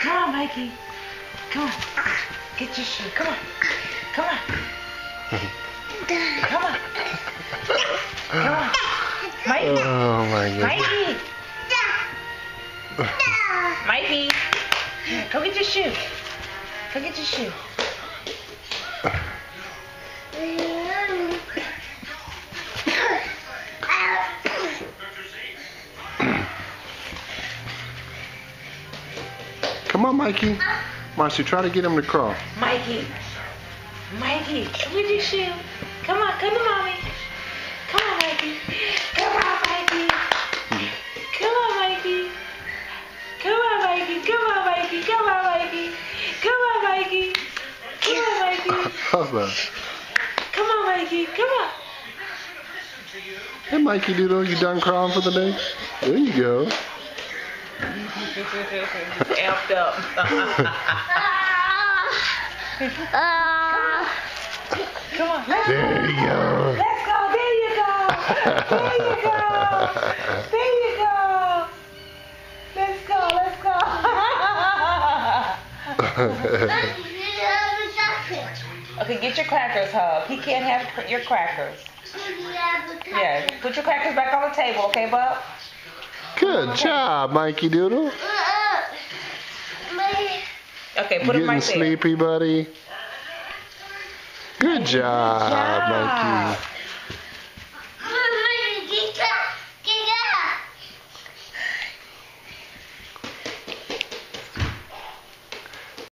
Come on, Mikey. Come on. Get your shoe. Come on. Come on. Come on. Come on. Mikey. Oh my goodness. Mikey. Mikey. Go get your shoe. Go get your shoe. Come on, Mikey. Marcie, try to get him to crawl. Mikey. Mikey. Go get your shoe. Come on. Come to mommy. Come on, Mikey. Come on, Mikey. Come on, Mikey. Come on, Mikey. Come on, Mikey. Come on, Mikey. Come on, Mikey. Come on, Mikey. How's that? Come on, Mikey. Come on. Hey, Mikey Doodle, you done crawling for the day? There you go. Amped up. Come on. Let's There you go. Let's go. There you go. There you go. There you go. Let's go. Let's go. okay, get your crackers, Hub. He can't have your crackers. Yeah, put your crackers back on the table, okay, Bub? Good job, Mikey Doodle. Okay, put them getting right there. sleepy, buddy? Good job, job. Mikey.